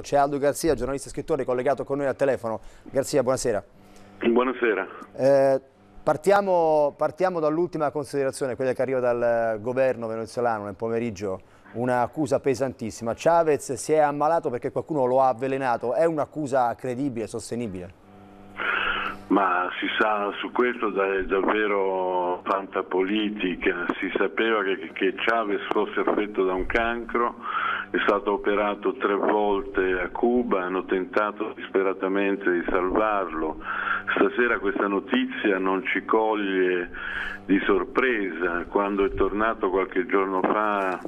C'è Aldo Garzia, giornalista e scrittore, collegato con noi al telefono. Garzia, buonasera. Buonasera. Eh, partiamo, partiamo dall'ultima considerazione, quella che arriva dal governo venezuelano nel pomeriggio, un'accusa pesantissima. Chavez si è ammalato perché qualcuno lo ha avvelenato, è un'accusa credibile, sostenibile? Ma si sa, su questo è davvero tanta politica, si sapeva che, che Chavez fosse affetto da un cancro, è stato operato tre volte a Cuba, hanno tentato disperatamente di salvarlo. Stasera questa notizia non ci coglie di sorpresa, quando è tornato qualche giorno fa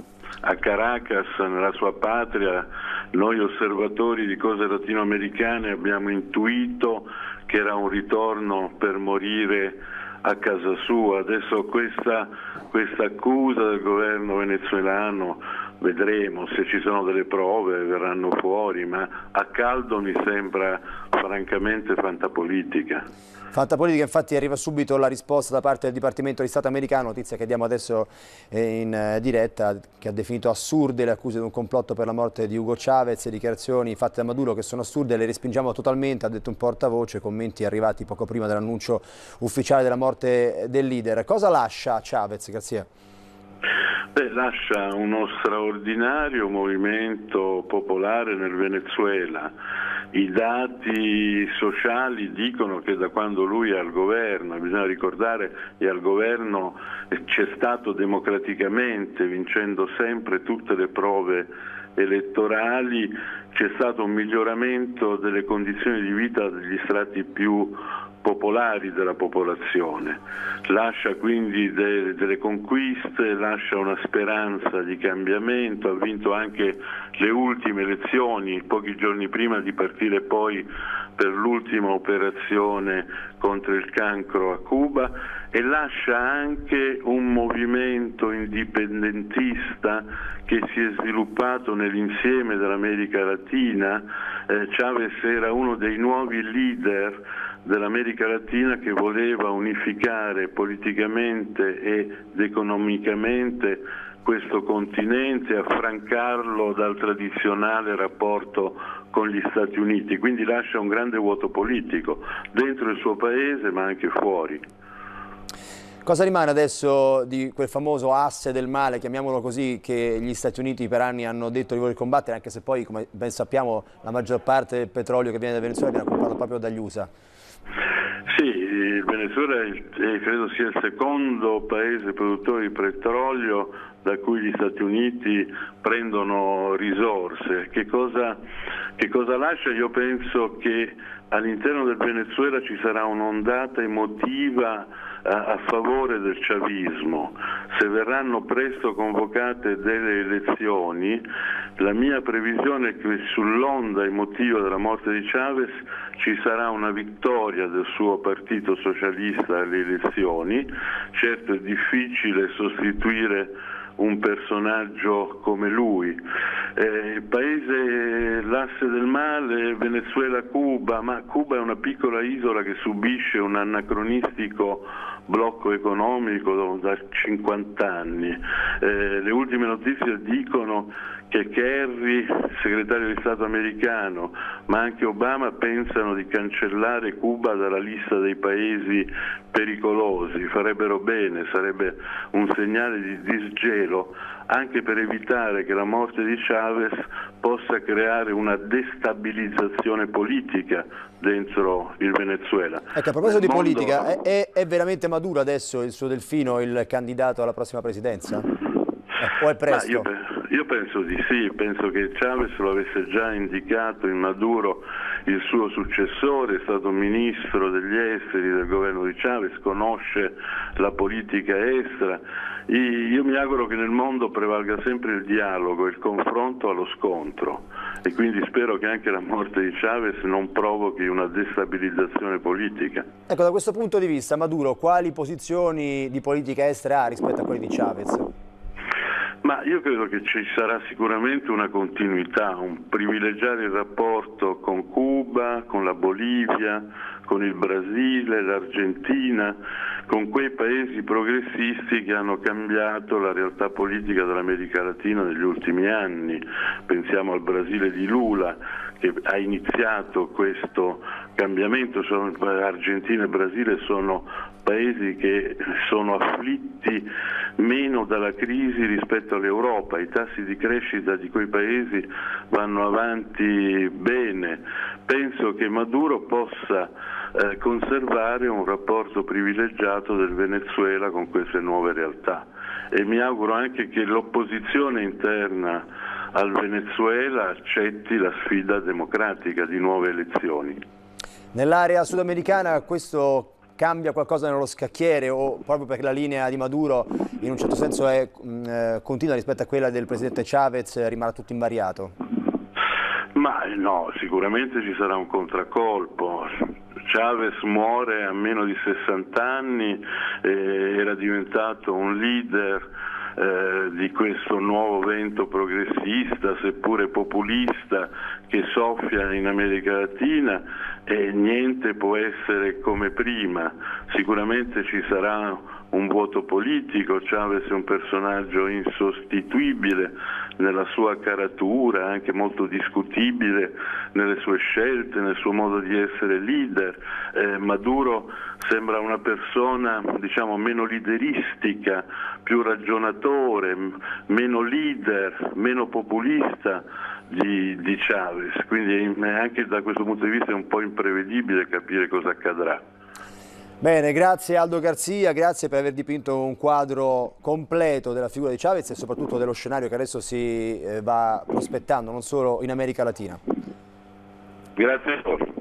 a Caracas, nella sua patria, noi osservatori di cose latinoamericane abbiamo intuito che era un ritorno per morire a casa sua. Adesso questa, questa accusa del governo venezuelano vedremo se ci sono delle prove, verranno fuori, ma a caldo mi sembra francamente fantapolitica. Fantapolitica infatti arriva subito la risposta da parte del Dipartimento di Stato americano, notizia che diamo adesso eh, in eh, diretta, che ha definito assurde le accuse di un complotto per la morte di Ugo Chavez, dichiarazioni fatte da Maduro che sono assurde, le respingiamo totalmente, ha detto un portavoce, commenti arrivati poco prima dell'annuncio ufficiale della morte del leader. Cosa lascia Chavez, Garzia? Beh, lascia uno straordinario movimento popolare nel Venezuela. I dati sociali dicono che da quando lui è al governo, bisogna ricordare, è al governo c'è stato democraticamente, vincendo sempre tutte le prove elettorali, c'è stato un miglioramento delle condizioni di vita degli strati più popolari della popolazione, lascia quindi de delle conquiste, lascia una speranza di cambiamento, ha vinto anche le ultime elezioni pochi giorni prima di partire poi per l'ultima operazione contro il cancro a Cuba e lascia anche un movimento indipendentista che si è sviluppato nell'insieme dell'America Latina. Eh, Chavez era uno dei nuovi leader dell'America Latina che voleva unificare politicamente ed economicamente questo continente, affrancarlo dal tradizionale rapporto con gli Stati Uniti, quindi lascia un grande vuoto politico dentro il suo paese ma anche fuori. Cosa rimane adesso di quel famoso asse del male, chiamiamolo così, che gli Stati Uniti per anni hanno detto di voler combattere, anche se poi, come ben sappiamo, la maggior parte del petrolio che viene da Venezuela viene comprato proprio dagli USA? Sì, il Venezuela è, credo sia il secondo paese produttore di petrolio da cui gli Stati Uniti prendono risorse. Che cosa, che cosa lascia? Io penso che all'interno del Venezuela ci sarà un'ondata emotiva a, favore del chavismo. Se verranno presto convocate delle elezioni, la mia previsione è che sull'onda emotiva della morte di Chavez ci sarà una vittoria del suo partito socialista alle elezioni. Certo è difficile sostituire un personaggio come lui. Eh, il paese, l'asse del male, Venezuela-Cuba, ma Cuba è una piccola isola che subisce un anacronistico blocco economico da 50 anni. Eh, le ultime notizie dicono che Kerry, segretario di Stato americano, ma anche Obama pensano di cancellare Cuba dalla lista dei paesi pericolosi, farebbero bene, sarebbe un segnale di disgelo anche per evitare che la morte di Chavez possa creare una destabilizzazione politica dentro il Venezuela. Ecco, a proposito di mondo... politica, è, è, è veramente Maduro adesso il suo Delfino il candidato alla prossima presidenza? Eh, o è presto? Io, io, penso di sì, penso che Chavez lo avesse già indicato in Maduro il suo successore, è stato ministro degli esteri del governo di Chavez, conosce la politica estera. Io mi auguro che nel mondo prevalga sempre il dialogo, il confronto allo scontro e quindi spero che anche la morte di Chavez non provochi una destabilizzazione politica. Ecco, da questo punto di vista Maduro quali posizioni di politica estera ha rispetto a quelle di Chavez? Io credo che ci sarà sicuramente una continuità, un privilegiare il rapporto con Cuba, con la Bolivia, con il Brasile, l'Argentina, con quei paesi progressisti che hanno cambiato la realtà politica dell'America Latina negli ultimi anni. Pensiamo al Brasile di Lula che ha iniziato questo cambiamento, sono, Argentina e Brasile sono paesi che sono afflitti meno dalla crisi rispetto all'Europa, i tassi di crescita di quei paesi vanno avanti bene, penso che Maduro possa eh, conservare un rapporto privilegiato del Venezuela con queste nuove realtà. E mi auguro anche che l'opposizione interna al Venezuela accetti la sfida democratica di nuove elezioni. Nell'area sudamericana questo cambia qualcosa nello scacchiere o proprio perché la linea di Maduro in un certo senso è mh, eh, continua rispetto a quella del presidente Chavez rimane tutto invariato? Ma no, sicuramente ci sarà un contraccolpo. Chavez muore a meno di 60 anni, eh, era diventato un leader eh, di questo nuovo vento progressista, seppure populista, che soffia in America Latina e niente può essere come prima. Sicuramente ci sarà un vuoto politico, Chavez è un personaggio insostituibile nella sua caratura, anche molto discutibile nelle sue scelte, nel suo modo di essere leader. Eh, Maduro sembra una persona diciamo, meno lideristica, più ragionatore, meno leader, meno populista di, di Chavez, quindi anche da questo punto di vista è un po' imprevedibile capire cosa accadrà. Bene, grazie Aldo Garzia, grazie per aver dipinto un quadro completo della figura di Chavez e soprattutto dello scenario che adesso si eh, va prospettando non solo in America Latina. Grazie a voi.